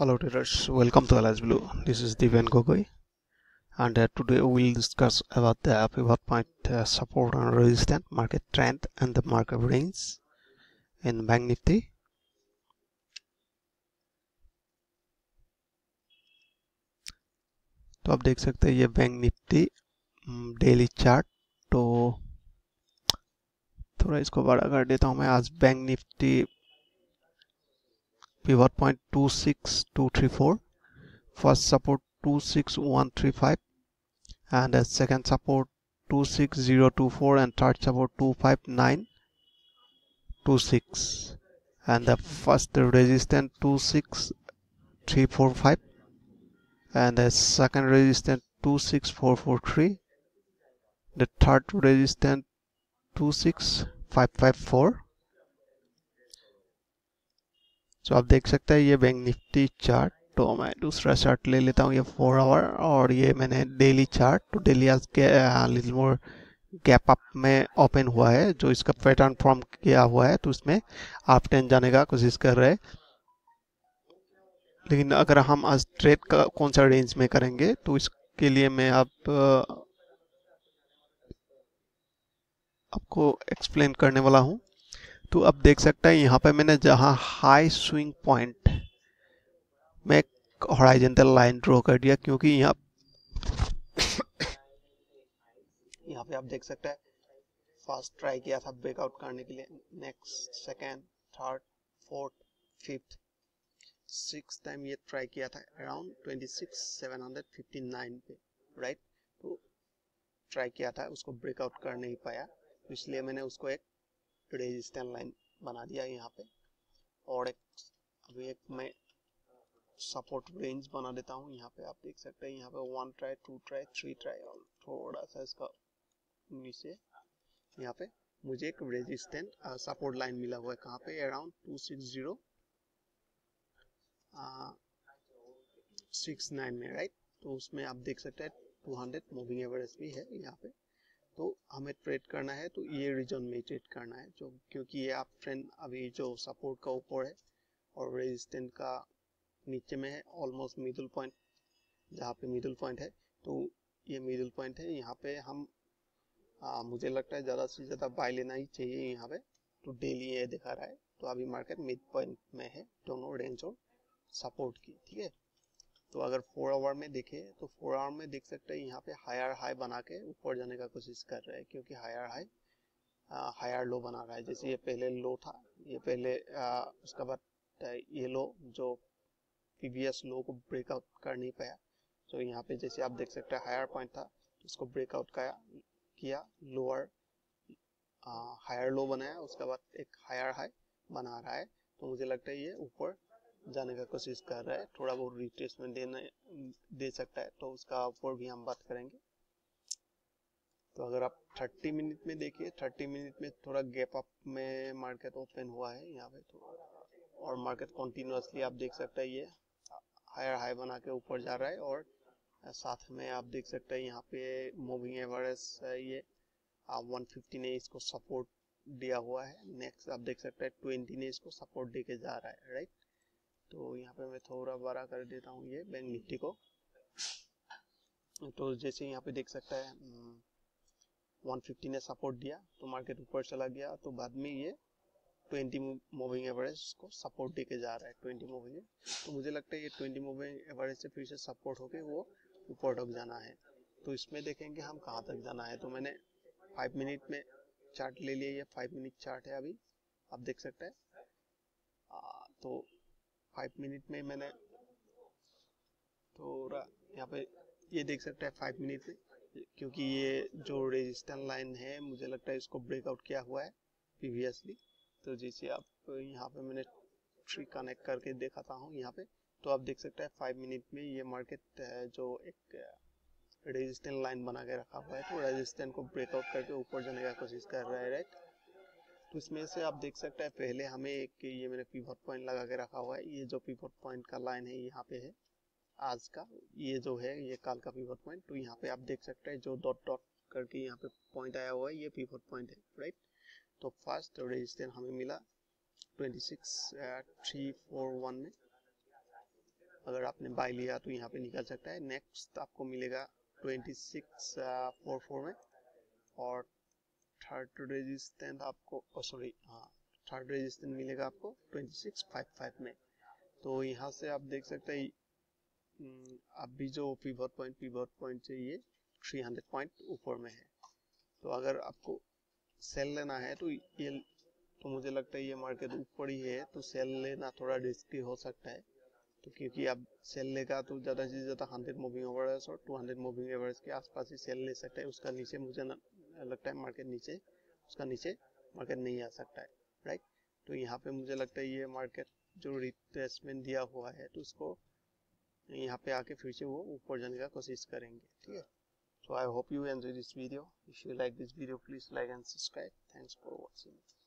Hello traders, welcome to LS Blue. This is Divan Gogoi and uh, today we will discuss about the pivot point uh, support and resistance, market trend and the market range in Bank Nifty. तो आप देख सकते हैं ये bank Nifty daily chart तो थोड़ा इसको बड़ा कर देता हूँ मैं आज bank Nifty pivot point 26234 first support 26135 and a second support 26024 and third support 25926 and the first resistance 26345 and the second resistance 26443 the third resistance 26554 so आप देख सकते हैं ये बैंक निफ्टी चार्ट तो मैं दूसरा चार्ट ले लेता हूँ ये फोर आवर और ये मैंने डेली चार्ट तो डेली आज के लिटिल मोर गैप अप में ओपन हुआ है, जो इसका पैटर्न फॉर्म किया हुआ है तो उसमें आप टेन जाने का कोशिश कर रहे लेकिन अगर हम आज ट्रेड का, कौन सा रेंज में करेंगे तो इसके लिए मैं आप आपको एक्सप्लेन करने वाला हूँ। तो अब देख सकते हैं, यहाँ पे मैंने जहाँ हाई स्विंग पॉइंट में हॉराइजेंटल लाइन ड्रॉ कर दिया, क्योंकि यहाँ यहाँ पे आप देख सकते हैं फ़र्स्ट ट्राई किया था ब्रेकआउट करने के लिए next second third fourth fifth six time ये ट्राई किया था around twenty six seven hundred fifty nine पे राइट तो ट्राई किया था, उसको ब्रेकआउट कर नहीं पाया तो इसलिए मैंने उसको एक रेजिस्टेंस लाइन बना दिया यहाँ पे। और एक अभी एक मैं सपोर्ट रेंज बना देता हूँ। यहाँ पे आप देख सकते हैं, यहाँ पे one try two try three try और थोड़ा सा इसका नीचे। यहाँ पे मुझे एक रेजिस्टेंट सपोर्ट लाइन मिला हुआ है। कहाँ पे? Around two six zero six nine में राइट तो उसमें आप देख सकते हैं टू हंड्रेड मूविंग एवरेज भी है यहाँ पे। तो हमें ट्रेड करना है तो ये रीजन में ट्रेड करना है जो क्योंकि ये आप फ्रेंड अभी जो सपोर्ट का ऊपर है और रेजिस्टेंट का नीचे में है ऑलमोस्ट मिडल पॉइंट जहाँ पे मिडल पॉइंट है तो ये मिडिल पॉइंट है यहाँ पे हम आ, मुझे लगता है ज़्यादा से ज़्यादा बाय लेना ही चाहिए यहाँ पे तो डेली ये दिखा रहा है तो अभी मार्केट मिड पॉइंट में है दोनों रेंज और सपोर्ट की ठीक है? तो अगर फोर आवर में देखे तो फोर आवर में देख सकते हैं यहाँ पे हायर हाई बना के ऊपर जाने का कोशिश कर रहे हैं क्योंकि हायर हाई हायर लो बना रहा है। जैसे ये पहले लो था ये पहले आ, उसका बाद ये लो जो प्रीवियस लो को ब्रेकआउट कर नहीं पाया। तो यहाँ पे जैसे आप देख सकते हैं हायर पॉइंट था तो उसको ब्रेकआउट किया लोअर हायर लो बनाया उसके बाद एक हायर हाई बना रहा है। तो मुझे लगता है ये ऊपर जाने का कोशिश कर रहा है। थोड़ा बहुत रिट्रेसमेंट देना, दे सकता है तो उसका ऊपर भी हम बात करेंगे। तो अगर आप 30 मिनट में देखिए 30 मिनट में थोड़ा गैप अप में मार्केट ओपन हुआ है यहाँ पे तो और मार्केट कॉन्टिन्यूसली आप देख सकते हैं ये हायर हाई बना के ऊपर जा रहा है और साथ में आप देख सकते हैं यहाँ पे मूविंग एवरेज ये। वन फिफ्टी ने इसको सपोर्ट दिया हुआ है। नेक्स्ट आप देख सकते हैं ट्वेंटी ने इसको सपोर्ट दे के जा रहा है राइट तो यहाँ पे मैं थोड़ा बड़ा कर देता हूँ ये बैंक निफ्टी को। तो जैसे यहाँ पे देख सकता है 150 ने सपोर्ट दिया तो मार्केट ऊपर चला गया तो बाद में ये 20 मूविंग एवरेज को सपोर्ट दे जा रहा है 20 मूविंग तो मुझे लगता है ये 20 मूविंग एवरेज से फिर से सपोर्ट होके वो ऊपर तक जाना है। तो इसमें देखेंगे हम कहाँ तक जाना है। तो मैंने फाइव मिनट में चार्ट ले लिया, ये फाइव मिनट चार्ट है अभी, आप देख सकते हैं। तो फाइव मिनट में मैंने थोड़ा यहाँ पे ये देख सकते हैं फाइव मिनट में, क्योंकि ये जो रेजिस्टेंस लाइन है, मुझे लगता है इसको ब्रेकआउट किया हुआ है प्रीवियसली तो जैसे आप यहाँ पे मैंने ट्री कनेक्ट करके दिखाता हूँ यहाँ पे तो आप देख सकते हैं फाइव मिनट में ये मार्केट जो एक रेजिस्टेंस लाइन बना के रखा हुआ है तो रेजिस्टेंस को ब्रेकआउट करके ऊपर जाने का कोशिश कर रहा है राइट तो इसमें से आप देख सकते हैं, पहले हमें एक ये मैंने पीवट पॉइंट लगा के रखा हुआ है। ये जो पीवट पॉइंट का लाइन है, यहाँ पे है। आज का ये जो है, ये कल का पीवट पॉइंट तो यहाँ पे आप देख सकते हैं, जो डॉट डॉट करके यहाँ पे पॉइंट आया हुआ है, ये पीवट पॉइंट है राइट तो फ़र्स्ट रेजिस्टेंस हमें मिला twenty six three four one में। अगर आपने बाय लिया तो यहाँ पे निकल सकता है। नेक्स्ट आपको मिलेगा ट्वेंटी फोर में। और थर्ड रेजिस्टेंट आपको सॉरी हाँ थर्ड रेजिस्टेंट मिलेगा आपको ट्वेंटी सिक्स फाइव फाइव में। तो यहाँ से आप देख सकते हैं हम्म, अभी जो पिवट पॉइंट पिवट पॉइंट ये 300 पॉइंट ऊपर में है। तो अगर आपको सेल लेना है तो ये तो मुझे लगता है ये मार्केट ऊपर ही है तो सेल लेना थोड़ा रिस्की हो सकता है। तो क्योंकि अब सेल लेगा तो ज़्यादा से ज़्यादा हंड्रेड मूविंग एवरेज और टू हंड्रेड मूविंग एवरेज के आसपास ही सेल ले सकता है उसका नीचे मुझे लगता है मार्केट नीचे, उसका नीचे मार्केट नहीं आ सकता है राइट तो यहाँ पे मुझे लगता है ये मार्केट जो रिप्लेसमेंट दिया हुआ है तो उसको यहाँ पे आके फिर से वो ऊपर जाने का कोशिश करेंगे, ठीक है? So, i hope you enjoy this video. If you like this video, please like and subscribe. Thanks for watching.